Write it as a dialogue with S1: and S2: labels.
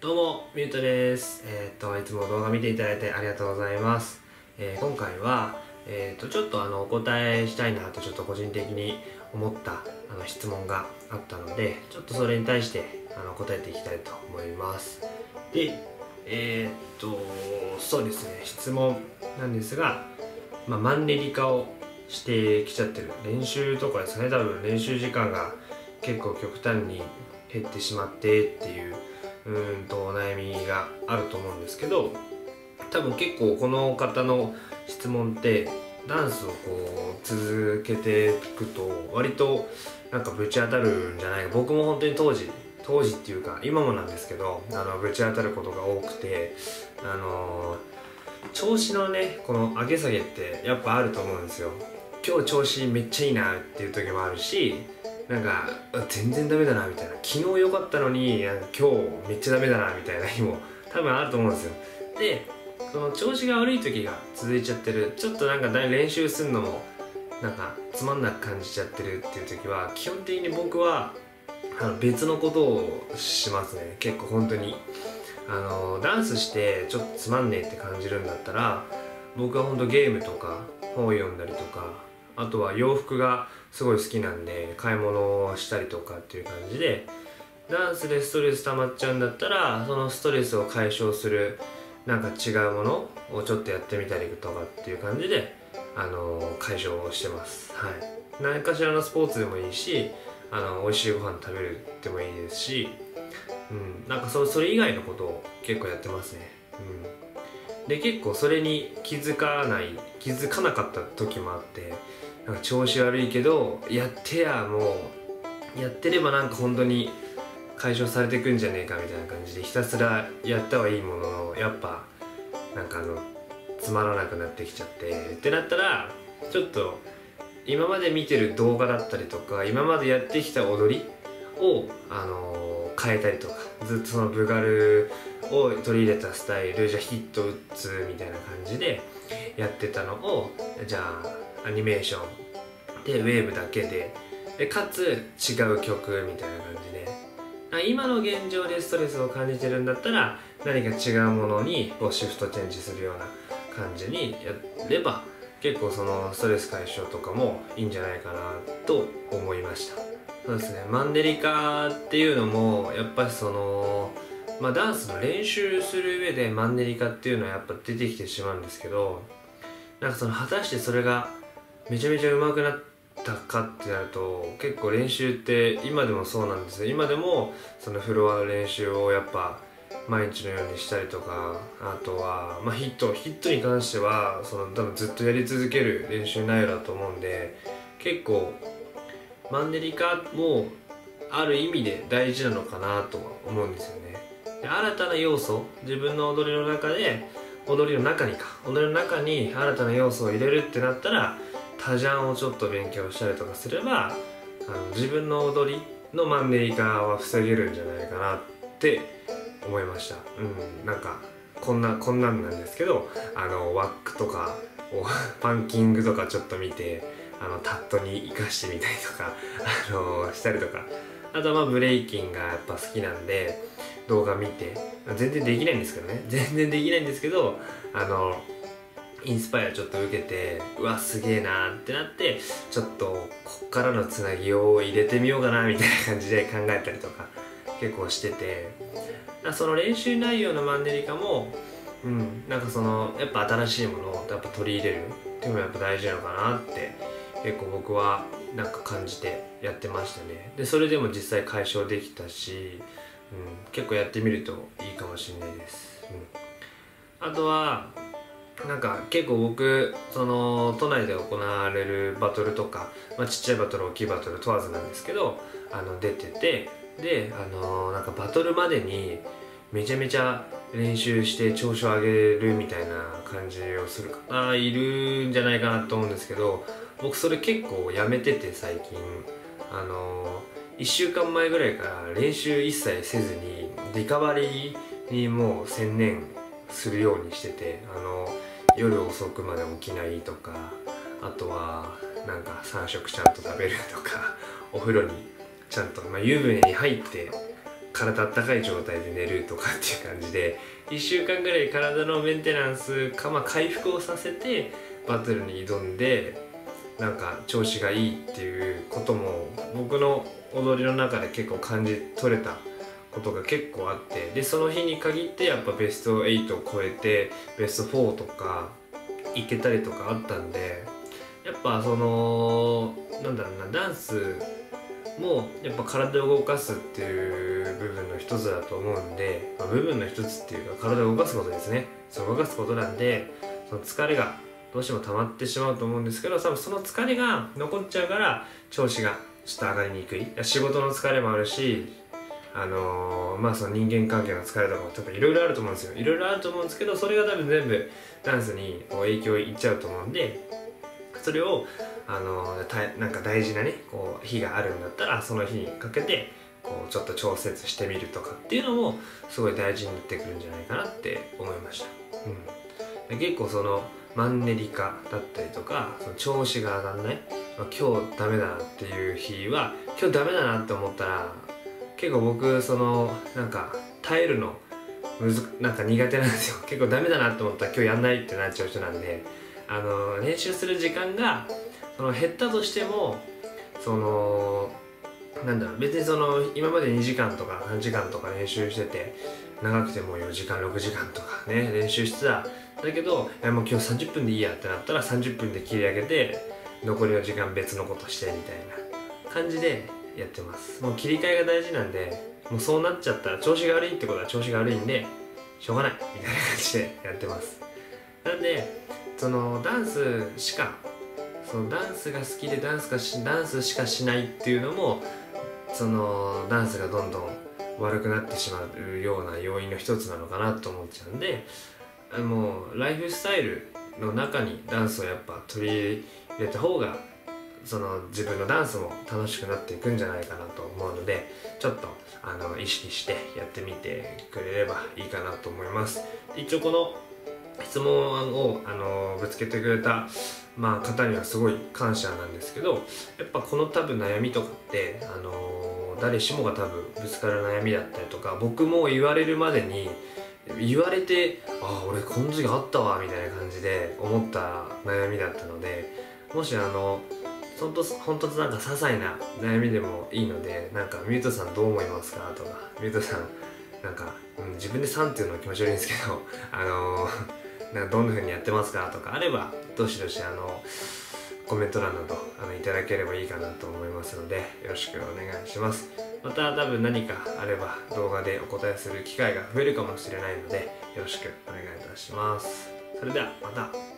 S1: どうも、ミュートです。えーっと、いつも動画見ていただいてありがとうございます。えー今回は、えーっと、ちょっとあの、お答えしたいなと、ちょっと個人的に思ったあの質問があったので、ちょっとそれに対してあの答えていきたいと思います。で、えっと、そうですね、質問なんですが、まあ、マンネリ化をしてきちゃってる。練習とかですね、多分練習時間が結構極端に減ってしまってっていううんとお悩みがあると思うんですけど多分結構この方の質問ってダンスをこう続けていくと割となんかぶち当たるんじゃないか。僕も本当に当時当時っていうか今もなんですけどあのぶち当たることが多くてあの調子のねこの上げ下げってやっぱあると思うんですよ。今日調子めっちゃいいなっていう時もあるしなんか全然ダメだなみたいな。昨日良かったのに今日めっちゃダメだなみたいな日も多分あると思うんですよ。でその調子が悪い時が続いちゃってる。ちょっとなんか練習するのもなんかつまんなく感じちゃってるっていう時は基本的に僕はあの別のことをしますね。結構本当に。あのダンスしてちょっとつまんねえって感じるんだったら僕は本当ゲームとか本を読んだりとかあとは洋服がすごい好きなんで買い物をしたりとかっていう感じでダンスでストレス溜まっちゃうんだったらそのストレスを解消するなんか違うものをちょっとやってみたりとかっていう感じであの解消をしてます。はい。何かしらのスポーツでもいいしあの美味しいご飯食べるでもいいですしうん。なんかそそれ以外のことを結構やってますね。うん。で結構それに気づかない気づかなかった時もあってなんか調子悪いけどやってやもうやってればなんか本当に解消されてくんじゃねえかみたいな感じでひたすらやったはいいもののやっぱなんかあのつまらなくなってきちゃってってなったらちょっと今まで見てる動画だったりとか今までやってきた踊りを、あの変えたりとかずっとそのブガルを取り入れたスタイルじゃあヒット打つみたいな感じでやってたのをじゃあアニメーションでウェーブだけででかつ違う曲みたいな感じで今の現状でストレスを感じてるんだったら何か違うものにこうシフトチェンジするような感じにやれば結構そのストレス解消とかもいいんじゃないかなと思いました。そうですね。マンネリ化っていうのもやっぱりそのまあダンスの練習する上でマンネリ化っていうのはやっぱ出てきてしまうんですけどなんかその果たしてそれがめちゃめちゃ上手くなったかってなると結構練習って今でもそうなんですよ。今でもそのフロアの練習をやっぱ毎日のようにしたりとかあとは、まあ、ヒットヒットに関してはその多分ずっとやり続ける練習内容だと思うんで結構マンネリ化もある意味で大事なのかなとは思うんですよね。で新たな要素自分の踊りの中で踊りの中にか。踊りの中に新たな要素を入れるってなったら多ジャンをちょっと勉強したりとかすればあの自分の踊りのマンネリ化は防げるんじゃないかなって思いました。うん。なんかこんなこんなんなんですけどあのワックとかをパンキングとかちょっと見てあのタットに生かしてみたりとか あのしたりとか。あとはまあブレイキンがやっぱ好きなんで動画見て全然できないんですけどね。全然できないんですけどあのインスパイアちょっと受けてうわすげえなーってなってちょっとこっからのつなぎを入れてみようかなみたいな感じで考えたりとか結構してて。その練習内容のマンネリ化もうんなんかそのやっぱ新しいものをやっぱ取り入れるっていうのがやっぱ大事なのかなって結構僕はなんか感じてやってましたね。でそれでも実際解消できたし、うん、結構やってみるといいかもしれないです、うん、あとはなんか結構僕その都内で行われるバトルとか、まあ、ちっちゃいバトル大きいバトル問わずなんですけどあの出ててであのなんかバトルまでにめちゃめちゃ練習して調子を上げるみたいな感じをする方いるんじゃないかなと思うんですけど僕それ結構やめてて最近。あの1週間前ぐらいから練習一切せずにリカバリーにもう専念するようにしててあの夜遅くまで起きないとかあとはなんか3食ちゃんと食べるとかお風呂にちゃんと、まあ、湯船に入って体あったかい状態で寝るとかっていう感じで1週間ぐらい体のメンテナンスか、まあ、回復をさせてバトルに挑んでなんか調子がいいっていうことも僕の踊りの中で結構感じ取れたことが結構あってでその日に限ってやっぱベスト8を超えてベスト4とかいけたりとかあったんでやっぱそのなんだろうなダンスもやっぱ体を動かすっていう部分の一つだと思うんで、まあ、部分の一つっていうか体を動かすことですね。そう動かすことなんでその疲れがどうしても溜まってしまうと思うんですけど多分その疲れが残っちゃうから調子がちょっと上がりにくい。仕事の疲れもあるしあのー、まあその人間関係の疲れとかも多分いろいろあると思うんですよ。いろいろあると思うんですけどそれが多分全部ダンスに影響いっちゃうと思うんでそれをあのー、なんか大事なねこう日があるんだったらその日にかけてこうちょっと調節してみるとかっていうのもすごい大事になってくるんじゃないかなって思いました、うん、結構そのマンネリ化だったりとかその調子が上がんない、まあ、今日ダメだなっていう日は今日ダメだなって思ったら結構僕そのなんか耐えるのむずなんか苦手なんですよ。結構ダメだなって思ったら今日やんないってなっちゃう人なんであの練習する時間がその減ったとしてもそのなんだろう別にその今まで2時間とか3時間とか練習してて長くても4時間6時間とかね練習してた。だけどいやもう今日30分でいいやってなったら30分で切り上げて残りの時間別のことしてみたいな感じでやってます。もう切り替えが大事なんでもうそうなっちゃったら調子が悪いってことは調子が悪いんでしょうがないみたいな感じでやってます。なんでそのダンスしかそのダンスが好きでダンスかしダンスしかしないっていうのもそのダンスがどんどん悪くなってしまうような要因の一つなのかなと思っちゃうんでもうライフスタイルの中にダンスをやっぱ取り入れた方がその自分のダンスも楽しくなっていくんじゃないかなと思うのでちょっとあの意識してやってみてくれればいいかなと思います。一応この質問をあのぶつけてくれた、まあ、方にはすごい感謝なんですけどやっぱこの多分悩みとかってあの誰しもが多分ぶつかる悩みだったりとか僕も言われるまでに言われてああ俺この時あったわみたいな感じで思った悩みだったのでもしあの本当本当なんか些細な悩みでもいいのでなんかミュートさんどう思いますか？とかミュートさんなんか、うん、自分で3っていうのは気持ち悪いんですけどあのー、なんかどんな風にやってますかとかあればどしどしあのコメント欄などあのいただければいいかなと思いますのでよろしくお願いします。また多分何かあれば動画でお答えする機会が増えるかもしれないのでよろしくお願いいたします。それではまた。